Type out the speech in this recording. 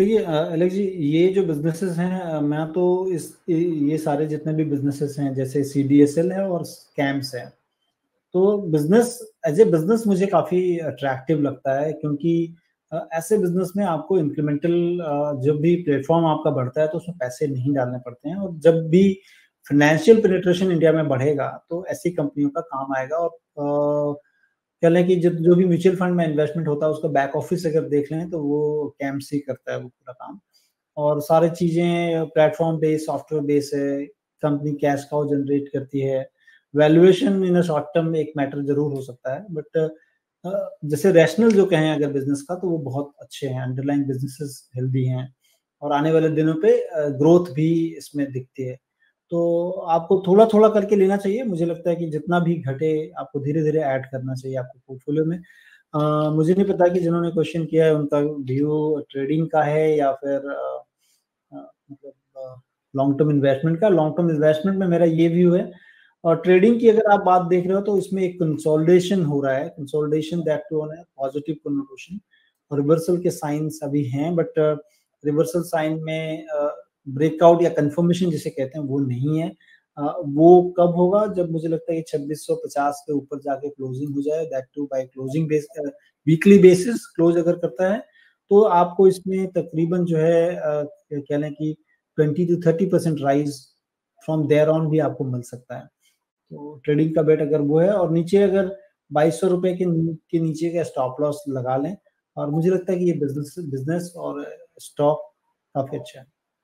देखिए अलग जी, ये जो बिजनेसेस हैं मैं तो इस ये सारे जितने भी बिजनेसेस हैं, जैसे सी डी एस एल है और स्कैम्स है तो बिज़नेस एज ए बिज़नेस मुझे काफ़ी अट्रैक्टिव लगता है क्योंकि ऐसे बिज़नेस में आपको इंक्रीमेंटल जब भी प्लेटफॉर्म आपका बढ़ता है तो उसमें पैसे नहीं डालने पड़ते हैं और जब भी फाइनेंशियल पेनिट्रेशन इंडिया में बढ़ेगा तो ऐसी कंपनियों का काम आएगा और कह लें कि जब जो भी म्यूचुअल फंड में इन्वेस्टमेंट होता है, उसका बैक ऑफ़िस अगर देख लें तो वो कैम्प ही करता है वो पूरा काम। और सारी चीज़ें प्लेटफॉर्म बेस सॉफ्टवेयर बेस है कंपनी कैश काउ जनरेट करती है। Valuation in a short term एक मैटर ज़रूर हो सकता है बट जैसे रैशनल जो कहें अगर बिज़नेस का तो वो बहुत अच्छे हैं अंडरलाइन बिजनेसेस हेल्दी हैं। और आने वाले दिनों पे ग्रोथ भी इसमें दिखती है। तो आपको थोड़ा थोड़ा करके लेना चाहिए। मुझे लगता है कि जितना भी घटे आपको धीरे धीरे ऐड करना चाहिए आपको पोर्टफोलियो में। आ, मुझे नहीं पता कि जिन्होंने क्वेश्चन किया है उनका व्यू ट्रेडिंग का है या फिर मतलब लॉन्ग टर्म इन्वेस्टमेंट का। लॉन्ग टर्म इन्वेस्टमेंट में मेरा ये व्यू है। और ट्रेडिंग की अगर आप बात देख रहे हो तो इसमें एक कंसोलिडेशन हो रहा है। Consolidation that too on positive conversation reversal के साइंस अभी हैं बट रिवर्सल साइन में ब्रेकआउट या कंफर्मेशन जिसे कहते हैं वो नहीं है। वो कब होगा? जब मुझे लगता है कि 2650 के ऊपर जाके क्लोजिंग हो जाए that too by closing base weekly basis close अगर करता है तो आपको इसमें तकरीबन जो है कह लें कि 20 to 30 percent rise from there on भी आपको मिल सकता है। तो ट्रेडिंग का बेट अगर वो है और नीचे अगर बाईस सौ रुपए के, के नीचे का स्टॉप लॉस लगा लें और मुझे लगता है कि ये बिज़नेस बिज़नेस और स्टॉक काफ़ी अच्छा है।